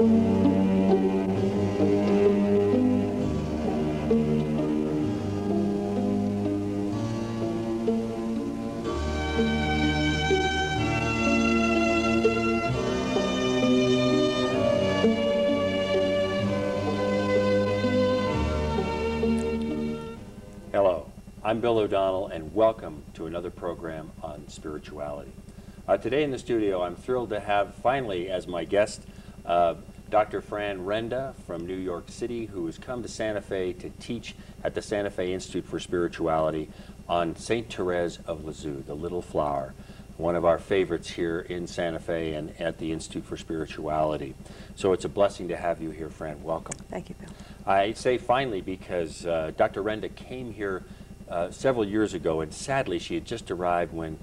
Hello, I'm Bill O'Donnell, and welcome to another program on spirituality. Uh, today in the studio, I'm thrilled to have finally as my guest uh, Dr. Fran Renda from New York City, who has come to Santa Fe to teach at the Santa Fe Institute for Spirituality on St. Therese of Lisieux, the Little Flower, one of our favorites here in Santa Fe and at the Institute for Spirituality. So it's a blessing to have you here, Fran. Welcome. Thank you, Bill. I say finally because uh, Dr. Renda came here uh, several years ago, and sadly, she had just arrived when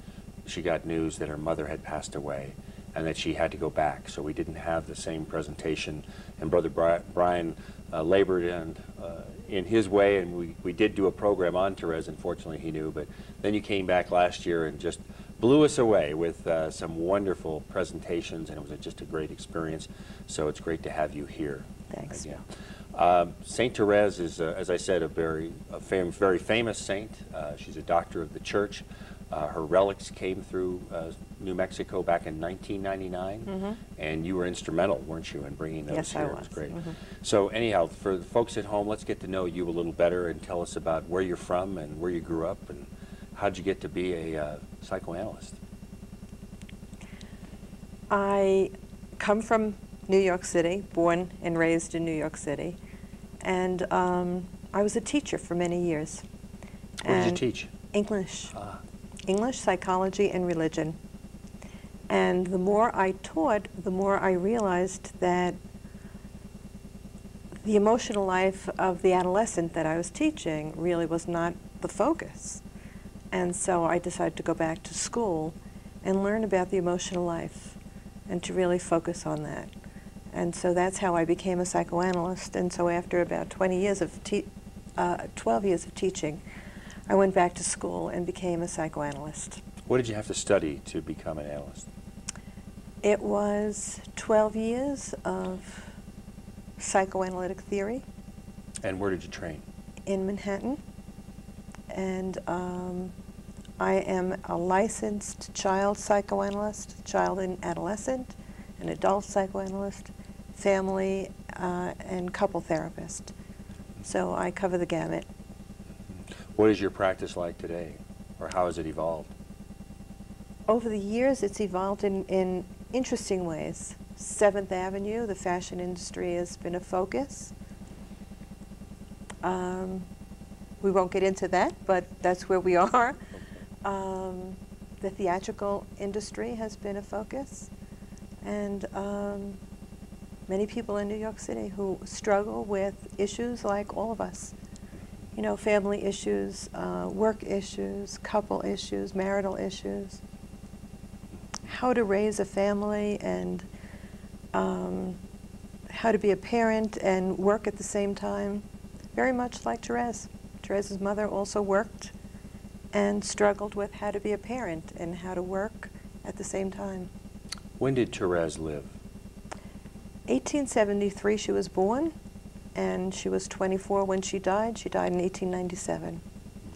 she got news that her mother had passed away and that she had to go back. So we didn't have the same presentation. And Brother Bri Brian uh, labored and, uh, in his way, and we, we did do a program on Therese. Unfortunately, he knew. But then you came back last year and just blew us away with uh, some wonderful presentations, and it was just a great experience. So it's great to have you here. Thanks. Yeah. Uh, saint Therese is, uh, as I said, a very, a fam very famous saint. Uh, she's a doctor of the church. Uh, her relics came through uh, New Mexico back in 1999, Mhm. and you were instrumental, weren't you, in bringing those Yes, I here? It was. great. Mhm. So anyhow, for the folks at home, let's get to know you a little better and tell us about where you're from and where you grew up and how'd you get to be a uh, psychoanalyst? I come from New York City, born and raised in New York City, and um, I was a teacher for many years. Where did you teach? English. Ah, English, psychology, and religion. And the more I taught, the more I realized that the emotional life of the adolescent that I was teaching really was not the focus. And so I decided to go back to school and learn about the emotional life and to really focus on that. And so that's how I became a psychoanalyst. And so after about 20 years of uh, 12 years of teaching, I went back to school and became a psychoanalyst. what did you have to study to become an analyst? It was 12 years of psychoanalytic theory And where did you train? in Manhattan. And um, I am a licensed child psychoanalyst, child and adolescent, an adult psychoanalyst, family, uh, and couple therapist. So I cover the gamut. What is your practice like today, or how has it evolved? Over the years, it's evolved in, in interesting ways. Seventh Avenue, the fashion industry, has been a focus. Um, we won't get into that, but that's where we are. Um, the theatrical industry has been a focus. And um, many people in New York City who struggle with issues like all of us. You know, family issues, uh, work issues, couple issues, marital issues how to raise a family and um, how to be a parent and work at the same time. Very much like Therese. Therese's mother also worked and struggled with how to be a parent and how to work at the same time. When did Therese live? 1873 she was born and she was 24 when she died. She died in 1897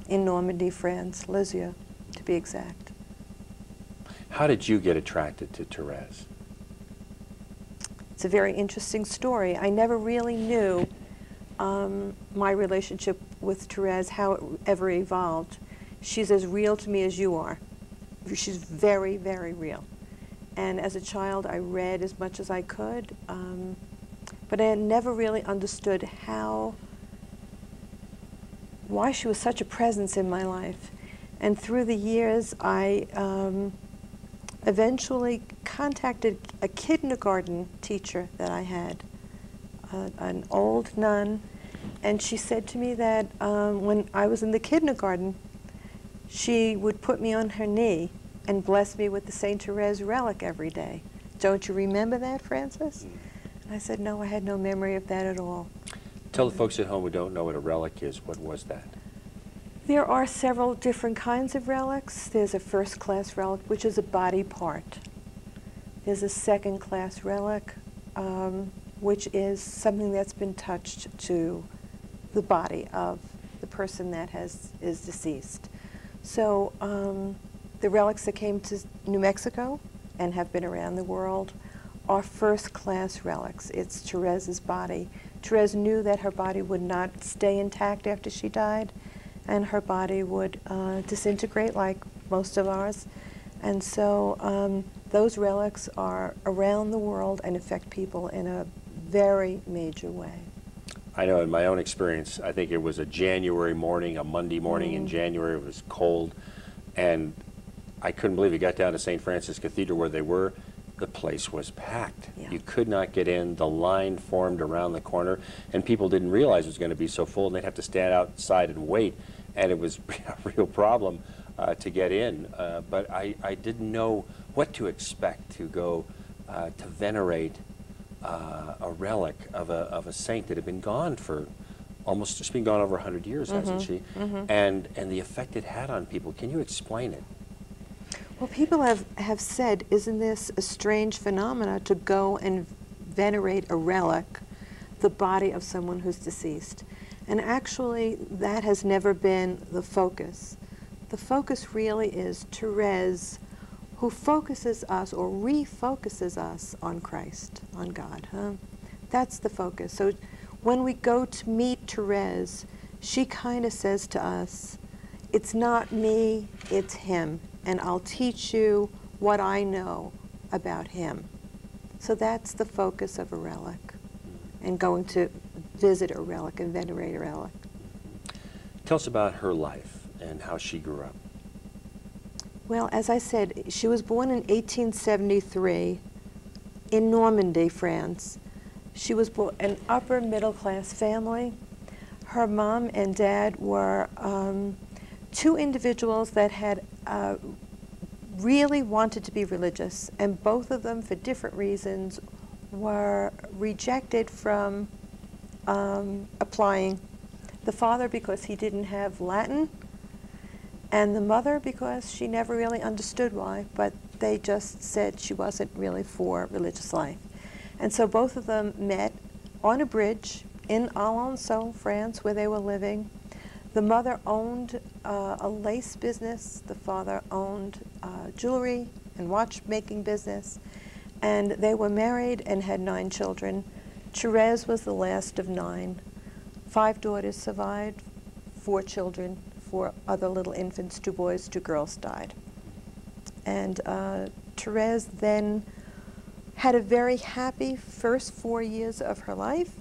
in Normandy, France, Lisieux to be exact. How did you get attracted to Therese? It's a very interesting story. I never really knew um, my relationship with Therese, how it ever evolved. She's as real to me as you are. She's very, very real. And as a child, I read as much as I could, um, but I had never really understood how, why she was such a presence in my life. And through the years, I um, eventually contacted a kindergarten teacher that I had, uh, an old nun, and she said to me that um, when I was in the kindergarten, she would put me on her knee and bless me with the St. Therese relic every day. Don't you remember that, Frances? And I said, no, I had no memory of that at all. Tell the folks at home who don't know what a relic is, what was that? There are several different kinds of relics. There's a first class relic, which is a body part. There's a second class relic, um, which is something that's been touched to the body of the person that has is deceased. So um, the relics that came to New Mexico and have been around the world are first-class relics. It's Therese's body. Therese knew that her body would not stay intact after she died, and her body would uh, disintegrate like most of ours. And so um, those relics are around the world and affect people in a very major way. I know in my own experience, I think it was a January morning, a Monday morning mm. in January, it was cold, and I couldn't believe it. Got down to St. Francis Cathedral where they were, the place was packed. Yeah. You could not get in. The line formed around the corner, and people didn't realize it was going to be so full, and they'd have to stand outside and wait, and it was a real problem uh, to get in. Uh, but I, I didn't know what to expect to go uh, to venerate uh, a relic of a, of a saint that had been gone for almost, it's been gone over 100 years, mm -hmm. hasn't she? Mm -hmm. And, and the effect it had on people. Can you explain it? Well, people have, have said, isn't this a strange phenomena to go and venerate a relic, the body of someone who's deceased? And actually, that has never been the focus. The focus really is Therese who focuses us or refocuses us on Christ, on God. Huh? That's the focus. So when we go to meet Therese, she kind of says to us, it's not me, it's him, and I'll teach you what I know about him. So that's the focus of a relic, and going to visit a relic and venerate a relic. Tell us about her life and how she grew up. Well, as I said, she was born in 1873 in Normandy, France. She was born an upper middle class family. Her mom and dad were um, two individuals that had uh, really wanted to be religious, and both of them, for different reasons, were rejected from um, applying. The father, because he didn't have Latin, and the mother because she never really understood why, but they just said she wasn't really for religious life. And so both of them met on a bridge in Alençon, France, where they were living. The mother owned uh, a lace business. The father owned uh, jewelry and watchmaking business. And they were married and had nine children. Therese was the last of nine. Five daughters survived, four children four other little infants, two boys, two girls died. And uh, Therese then had a very happy first four years of her life,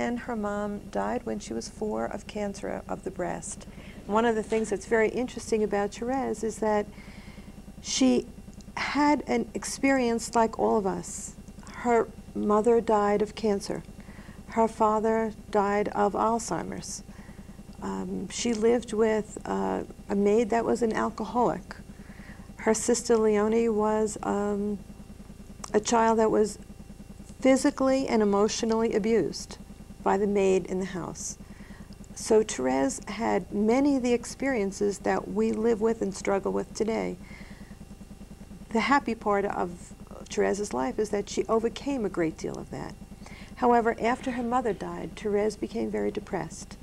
and her mom died when she was four of cancer of the breast. One of the things that's very interesting about Therese is that she had an experience like all of us. Her mother died of cancer. Her father died of Alzheimer's. Um, she lived with uh, a maid that was an alcoholic. Her sister Leonie was um, a child that was physically and emotionally abused by the maid in the house. So Therese had many of the experiences that we live with and struggle with today. The happy part of Therese's life is that she overcame a great deal of that. However, after her mother died, Therese became very depressed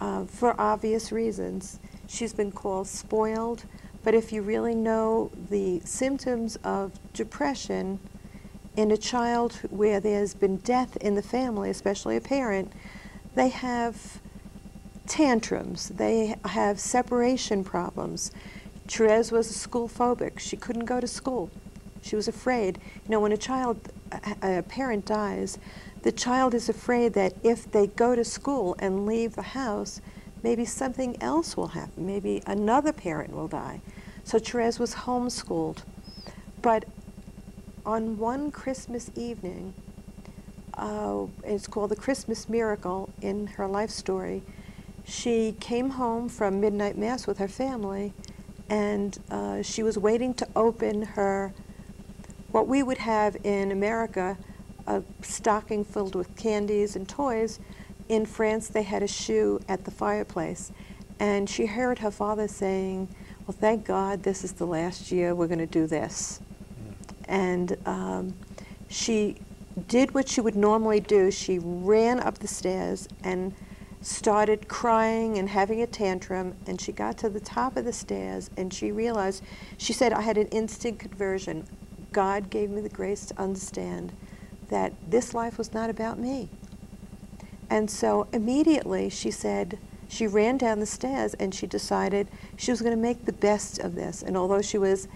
uh, for obvious reasons. She's been called spoiled, but if you really know the symptoms of depression in a child where there's been death in the family, especially a parent, they have tantrums, they have separation problems. Therese was a school phobic. She couldn't go to school. She was afraid. You know, when a child, a, a parent dies, the child is afraid that if they go to school and leave the house, maybe something else will happen. Maybe another parent will die. So Therese was homeschooled. But on one Christmas evening, uh, it's called the Christmas Miracle in her life story, she came home from midnight mass with her family and uh, she was waiting to open her, what we would have in America, a stocking filled with candies and toys. In France, they had a shoe at the fireplace. And she heard her father saying, Well, thank God this is the last year we're going to do this. And um, she did what she would normally do. She ran up the stairs and started crying and having a tantrum. And she got to the top of the stairs and she realized, she said, I had an instant conversion. God gave me the grace to understand that this life was not about me. And so immediately she said, she ran down the stairs and she decided she was going to make the best of this. And although she was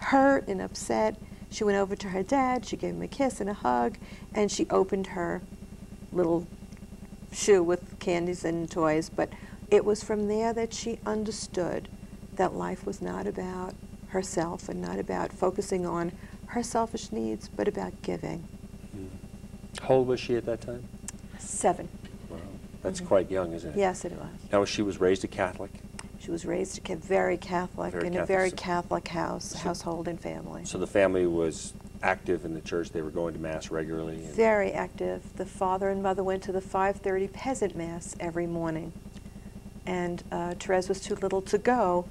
hurt and upset, she went over to her dad, she gave him a kiss and a hug, and she opened her little shoe with candies and toys. But it was from there that she understood that life was not about herself and not about focusing on her selfish needs, but about giving. Mm. How old was she at that time? Seven. Wow. That's Mhm. quite young, isn't it? Yes, it was. Now, she was raised a Catholic, She was raised a very Catholic Very in a very Catholic house, so- household and family. so the family was active in the church. They were going to Mass regularly. Very active. The father and mother went to the 5:30 peasant mass every morning, and uh, Therese was too little to go,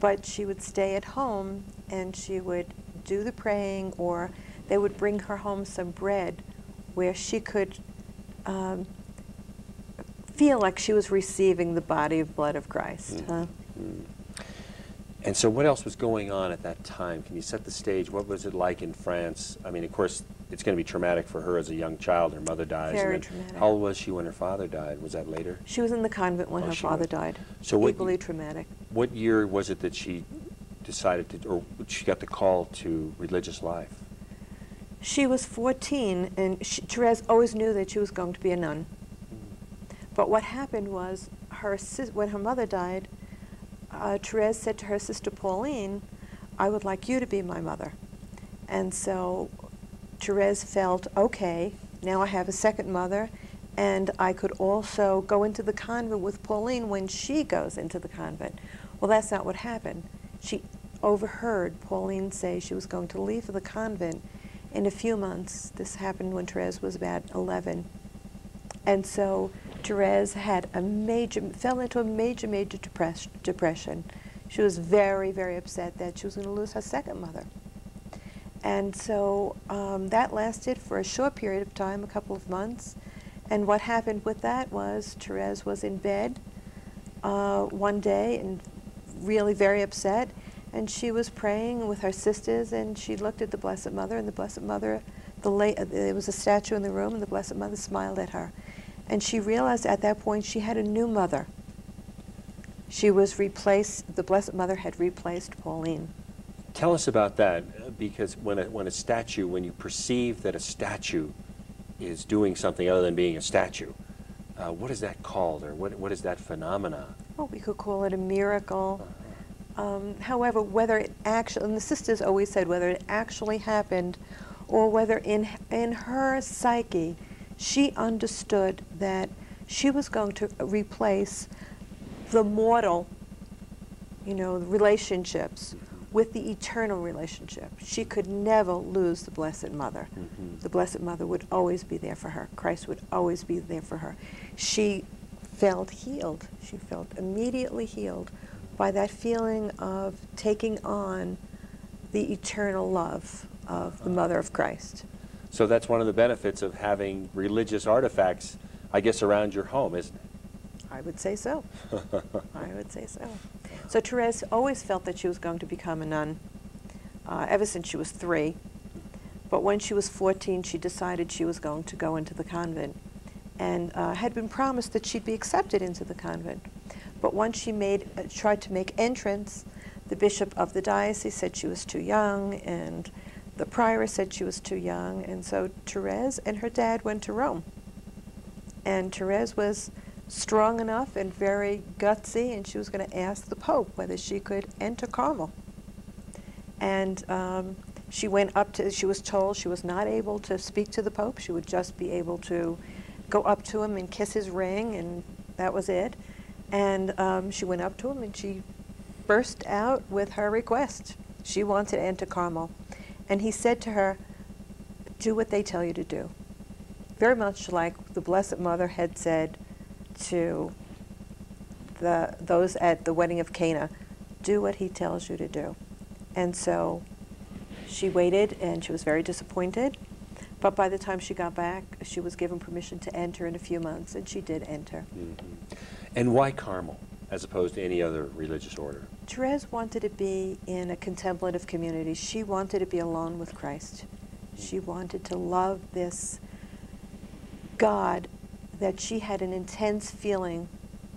but she would stay at home and she would do the praying, or they would bring her home some bread, where she could um, feel like she was receiving the body of blood of Christ. Mm. Huh? Mm. And so, what else was going on at that time? Can you set the stage? What was it like in France? I mean, of course, it's going to be traumatic for her as a young child. Her mother dies. Very traumatic. How old was she when her father died? Was that later? She was in the convent when Oh, her father was. died. So what- Equally traumatic. What year was it that she decided to, or she got the call to religious life? She was 14, and she, Therese always knew that she was going to be a nun. But what happened was, her when her mother died, uh, Therese said to her sister Pauline, I would like you to be my mother. And so Therese felt, okay, now I have a second mother, and I could also go into the convent with Pauline when she goes into the convent. Well, that's not what happened. She overheard Pauline say she was going to leave for the convent in a few months. This happened when Therese was about 11. And so Therese had a major, fell into a major, major depress, depression. She was very, very upset that she was going to lose her second mother. And so um, that lasted for a short period of time, a couple of months. And what happened with that was Therese was in bed uh, one day and really very upset. And she was praying with her sisters, and she looked at the Blessed Mother, and the Blessed Mother, the la- uh, there was a statue in the room, and the Blessed Mother smiled at her. And she realized at that point she had a new mother. She was replaced, the Blessed Mother had replaced Pauline. Tell us about that, uh, because when a, when a statue, when you perceive that a statue is doing something other than being a statue, uh, what is that called, or what, what is that phenomena? Well, we could call it a miracle. Um, however, whether it actually, and the sisters always said whether it actually happened or whether in, in her psyche she understood that she was going to replace the mortal, you know, relationships with the eternal relationship. She could never lose the Blessed Mother. Mhm. The Blessed Mother would always be there for her. Christ would always be there for her. She felt healed. She felt immediately healed by that feeling of taking on the eternal love of the Mother of Christ. So that's one of the benefits of having religious artifacts, I guess, around your home, isn't it? I would say so. I would say so. So Therese always felt that she was going to become a nun uh, ever since she was three. But when she was 14, she decided she was going to go into the convent and uh, had been promised that she'd be accepted into the convent. But once she made, uh, tried to make entrance, the bishop of the diocese said she was too young, and the prioress said she was too young, and so Therese and her dad went to Rome. And Therese was strong enough and very gutsy, and she was going to ask the Pope whether she could enter Carmel. And um, she went up to, she was told she was not able to speak to the Pope. She would just be able to go up to him and kiss his ring, and that was it. And um, she went up to him and she burst out with her request. She wanted to enter Carmel. And he said to her, Do what they tell you to do. Very much like the Blessed Mother had said to the, those at the wedding of Cana, do what he tells you to do. And so she waited and she was very disappointed. But by the time she got back, she was given permission to enter in a few months, and she did enter. Mhm. And why Carmel as opposed to any other religious order? Therese wanted to be in a contemplative community. She wanted to be alone with Christ. She wanted to love this God that she had an intense feeling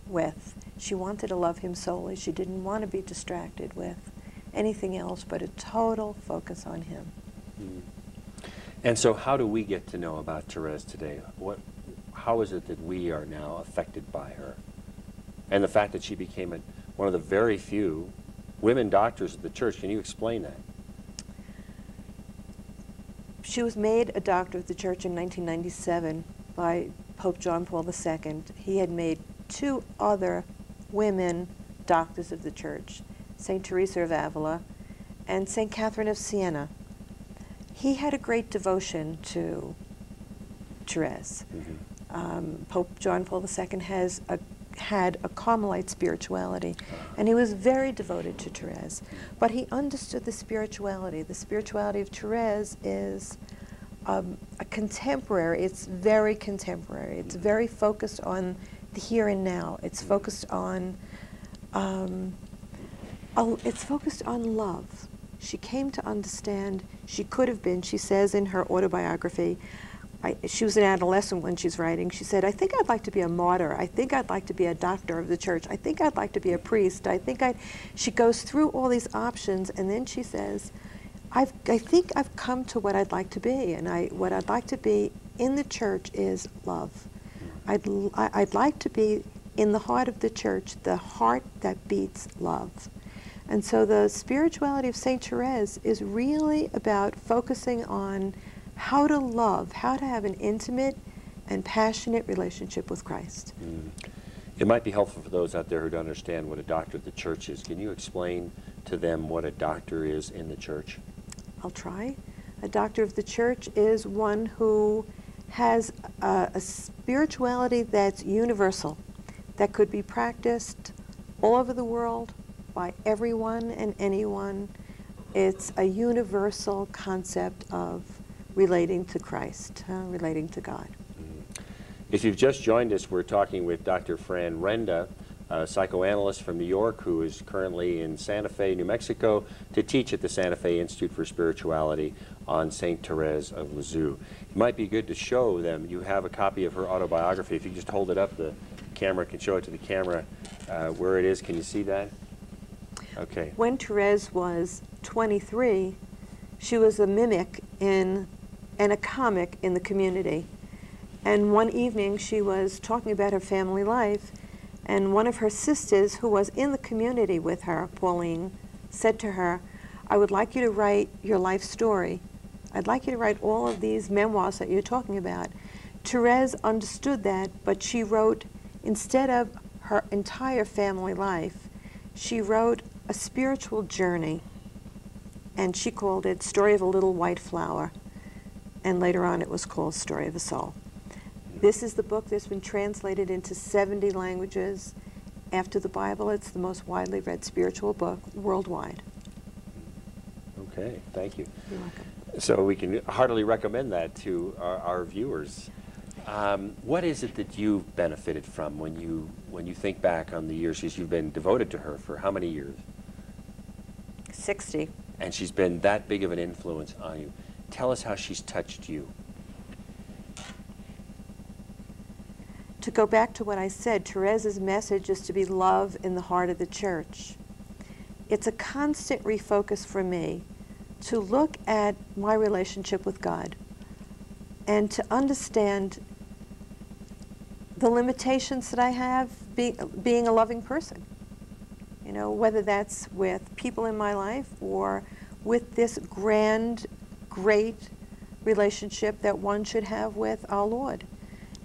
with. She wanted to love him solely. She didn't want to be distracted with anything else but a total focus on him. Mhm. And so, how do we get to know about Therese today? What, how is it that we are now affected by her? And the fact that she became a, one of the very few women doctors of the church. Can you explain that? She was made a doctor of the church in 1997 by Pope John Paul II. He had made two other women doctors of the church, St. Teresa of Avila and St. Catherine of Siena. He had a great devotion to Therese. Mhm. Um, Pope John Paul II has a, had a Carmelite spirituality, and he was very devoted to Therese. But he understood the spirituality. The spirituality of Therese is um, a contemporary. It's very contemporary. It's very focused on the here and now. It's focused on. Um, it's focused on love. She came to understand she could have been. She says in her autobiography. I, she was an adolescent when she's writing. She said, I think I'd like to be a martyr. I think I'd like to be a doctor of the church. I think I'd like to be a priest. I think I'd. She goes through all these options and then she says, I've, I think I've come to what I'd like to be. And I, what I'd like to be in the church is love. I'd, I- I'd like to be in the heart of the church, the heart that beats love. And so the spirituality of St. Therese is really about focusing on how to love, how to have an intimate and passionate relationship with Christ. Mm. It might be helpful for those out there who don't understand what a doctor of the church is. Can you explain to them what a doctor is in the church? I'll try. A doctor of the church is one who has a, a spirituality that's universal, that could be practiced all over the world by everyone and anyone. It's a universal concept of relating to Christ, uh, relating to God. If you've just joined us, we're talking with Dr. Fran Renda, a psychoanalyst from New York who is currently in Santa Fe, New Mexico, to teach at the Santa Fe Institute for Spirituality on St. Therese of Lisieux. It might be good to show them. You have a copy of her autobiography. If you just hold it up, the camera can show it to the camera uh, where it is. Can you see that? Okay. When Therese was 23, she was a mimic in and a comic in the community. And one evening she was talking about her family life, and one of her sisters who was in the community with her, Pauline, said to her, I would like you to write your life story. I'd like you to write all of these memoirs that you're talking about. Therese understood that, but she wrote, instead of her entire family life, she wrote a spiritual journey, and she called it Story of a Little White Flower. And later on, it was called Story of a Soul. This is the book that's been translated into 70 languages. After the Bible, it's the most widely read spiritual book worldwide. Okay, thank you. You're welcome. So we can heartily recommend that to our, our viewers. Um, what is it that you've benefited from when you when you think back on the years she's you've been devoted to her for how many years? 60. And she's been that big of an influence on you. Tell us how she's touched you. To go back to what I said, Therese's message is to be love in the heart of the church. It's a constant refocus for me to look at my relationship with God and to understand the limitations that I have being, being a loving person. You know, whether that's with people in my life or with this grand, great relationship that one should have with our Lord.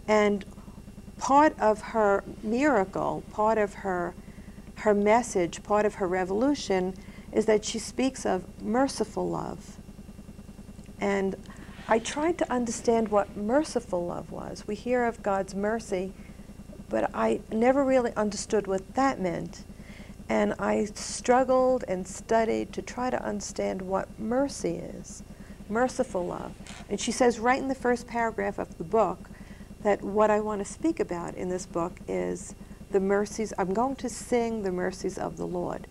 And part of her miracle, part of her her message, part of her revolution is that she speaks of merciful love. And I tried to understand what merciful love was. We hear of God's mercy, but I never really understood what that meant. And I struggled and studied to try to understand what mercy is. Merciful love. And she says right in the first paragraph of the book that what I want to speak about in this book is the mercies. I'm going to sing the mercies of the Lord.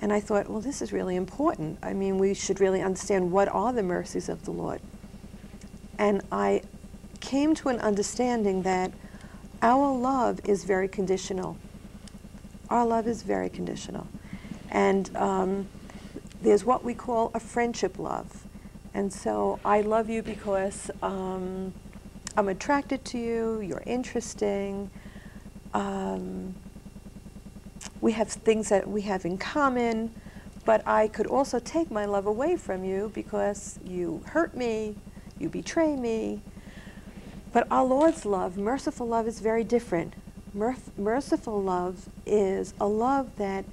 And I thought, well, this is really important. I mean, we should really understand what are the mercies of the Lord. And I came to an understanding that our love is very conditional. Our love is very conditional. And um, there's what we call a friendship love. And so I love you because um, I'm attracted to you, you're interesting. Um, we have things that we have in common, but I could also take my love away from you because you hurt me, you betray me. But our Lord's love, merciful love, is very different. Merc- merciful love is a love that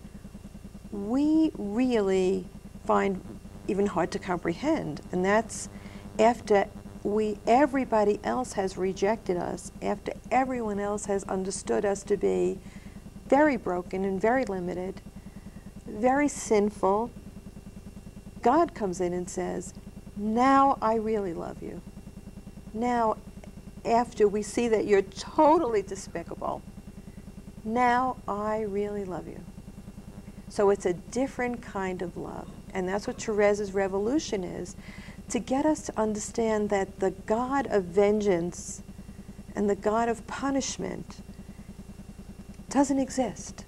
we really find even hard to comprehend. And that's after we everybody else has rejected us, after everyone else has understood us to be very broken and very limited, very sinful, God comes in and says, Now I really love you. Now, after we see that you're totally despicable, now I really love you. So it's a different kind of love. And that's what Therese's revolution is to get us to understand that the God of vengeance and the God of punishment doesn't exist.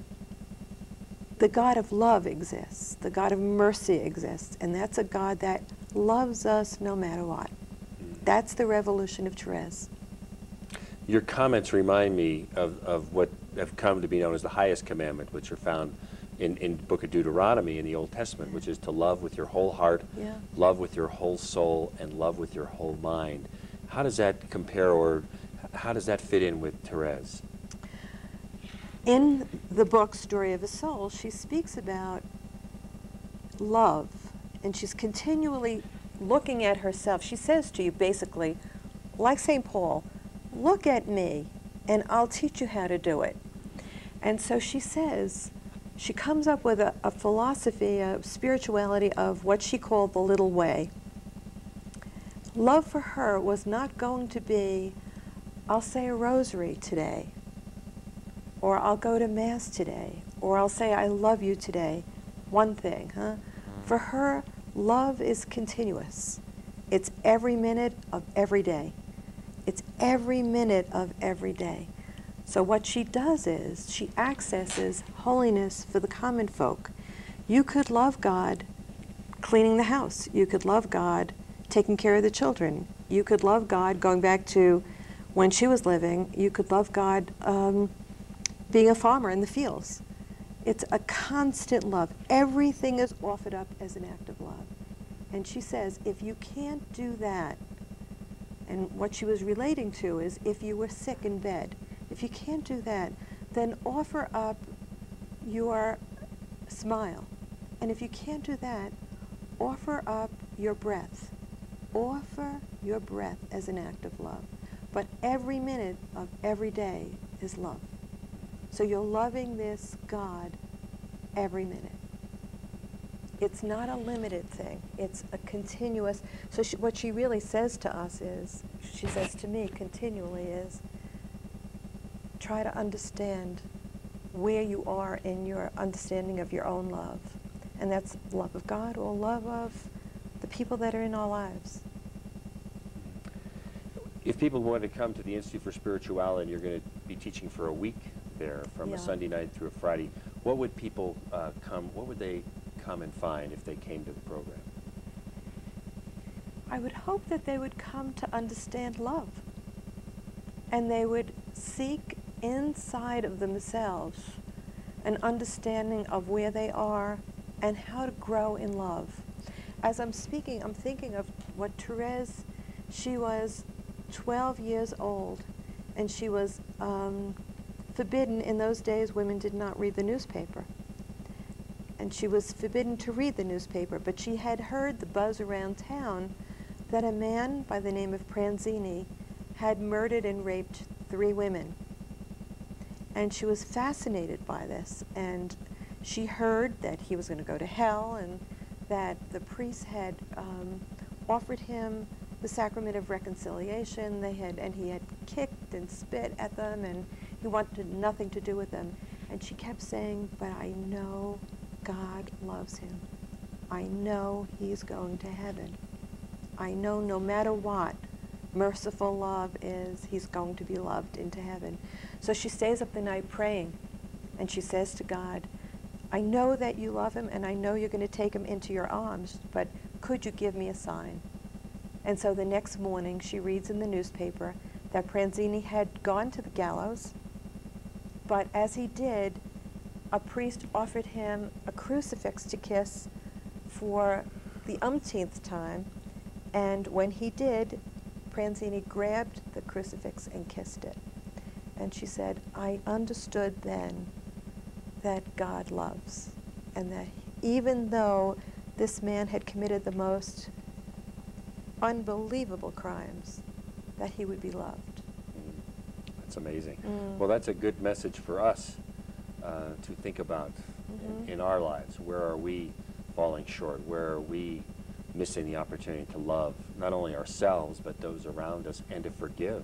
The God of love exists. The God of mercy exists. And that's a God that loves us no matter what. Mm. That's the revolution of Therese. Your comments remind me of, of what have come to be known as the highest commandment, which are found in, in book of Deuteronomy in the Old Testament, which is to love with your whole heart, Yeah. love with your whole soul, and love with your whole mind. How does that compare or how does that fit in with Therese? In the book Story of a Soul, she speaks about love, and she's continually looking at herself. She says to you basically, like St. Paul, look at me, and I'll teach you how to do it. And so she says, she comes up with a, a philosophy, a spirituality of what she called the little way. Love for her was not going to be, I'll say a rosary today, or I'll go to Mass today, or I'll say I love you today. One thing, huh? Mm-hmm. For her, love is continuous. It's every minute of every day. It's every minute of every day. So what she does is she accesses holiness for the common folk. You could love God cleaning the house. You could love God taking care of the children. You could love God going back to when she was living. You could love God um, being a farmer in the fields. It's a constant love. Everything is offered up as an act of love. And she says, if you can't do that, and what she was relating to is if you were sick in bed, if you can't do that, then offer up your smile. And if you can't do that, offer up your breath. Offer your breath as an act of love. But every minute of every day is love. So you're loving this God every minute. It's not a limited thing. It's a continuous. So she, what she really says to us is, she says to me continually is, try to understand where you are in your understanding of your own love. And that's love of God or love of the people that are in our lives. If people want to come to the Institute for Spirituality and you're going to be teaching for a week there from Yeah. a Sunday night through a Friday, what would people uh, come, what would they come and find if they came to the program? I would hope that they would come to understand love. And they would seek inside of themselves an understanding of where they are and how to grow in love. As I'm speaking, I'm thinking of what Therese, she was 12 years old and she was um, forbidden. In those days, women did not read the newspaper. And she was forbidden to read the newspaper, but she had heard the buzz around town that a man by the name of Pranzini had murdered and raped three women. And she was fascinated by this. And she heard that he was going to go to hell and that the priest had um, offered him the sacrament of reconciliation. They had, and he had kicked and spit at them, and he wanted nothing to do with them. And she kept saying, "But I know God loves him. I know he's going to heaven. I know no matter what, merciful love is, he's going to be loved into heaven." So she stays up the night praying, and she says to God, "I know that you love him, and I know you're going to take him into your arms, but could you give me a sign?" And so the next morning, she reads in the newspaper that Pranzini had gone to the gallows, but as he did, a priest offered him a crucifix to kiss for the umpteenth time, and when he did, Pranzini grabbed the crucifix and kissed it. And she said, I understood then that God loves, and that even though this man had committed the most unbelievable crimes, that he would be loved. That's amazing. Mm. Well, that's a good message for us uh, to think about Mhm. in, in our lives. Where are we falling short? Where are we missing the opportunity to love not only ourselves, but those around us and to forgive?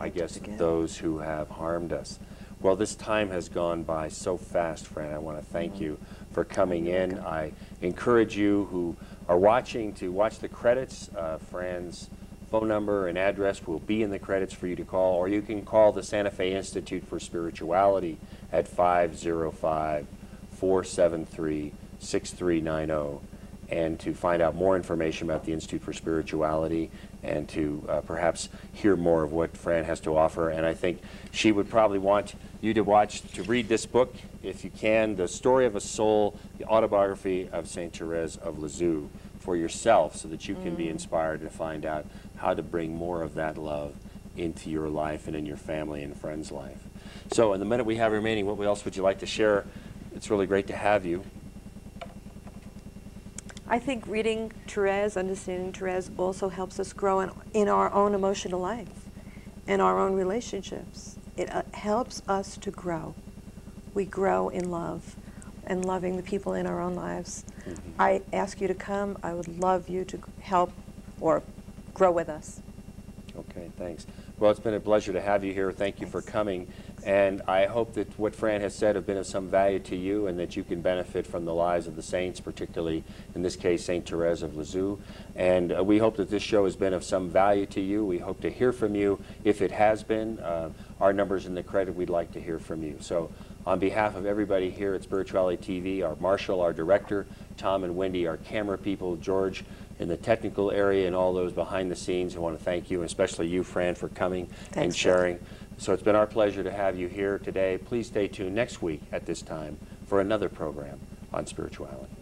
I guess forgive. those who have harmed us. Well, this time has gone by so fast, Fran. I want to thank Mhm. you for coming in. I encourage you who are watching to watch the credits. Uh, Fran's phone number and address will be in the credits for you to call, or you can call the Santa Fe Institute for Spirituality at 505 473 6390 and to find out more information about the Institute for Spirituality and to uh, perhaps hear more of what Fran has to offer. And I think she would probably want you to watch, to read this book, if you can, The Story of a Soul, the autobiography of St. Therese of Lisieux for yourself so that you can be inspired to find out how to bring more of that love into your life and in your family and friends' life. So in the minute we have remaining, what else would you like to share? It's really great to have you. I think reading Therese, understanding Therese, also helps us grow in, in our own emotional life and our own relationships. It uh, helps us to grow. We grow in love and loving the people in our own lives. Mhm. I ask you to come. I would love you to help or grow with us. Okay, thanks. Well, it's been a pleasure to have you here. Thank you for coming. And I hope that what Fran has said have been of some value to you and that you can benefit from the lives of the saints, particularly in this case, St. Therese of Lisieux. And uh, we hope that this show has been of some value to you. We hope to hear from you. If it has been, uh, our number's in the credit. We'd like to hear from you. So on behalf of everybody here at Spirituality TV, our Marshall, our director, Tom and Wendy, our camera people, George in the technical area, and all those behind the scenes, I want to thank you, and especially you, Fran, for coming and Thanks, Bill. sharing. So it's been our pleasure to have you here today. Please stay tuned next week at this time for another program on spirituality.